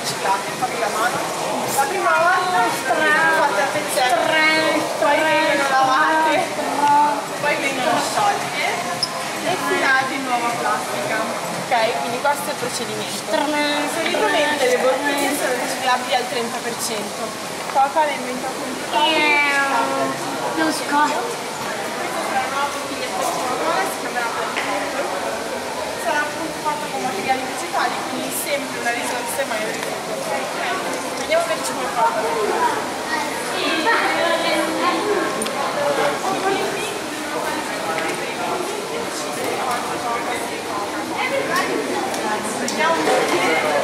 riciclate, fate la mano. La prima volta fate attenzione, poi vengono lavate, poi vengono sciolte e filate in nuova plastica. Ok, quindi questo è il procedimento. Solitamente le bottiglie sono riciclabili al 30%. Coca ne inventa complicato. Non scordo. Questa всеми журналистами, все мои Меня увеличил мой папа. Я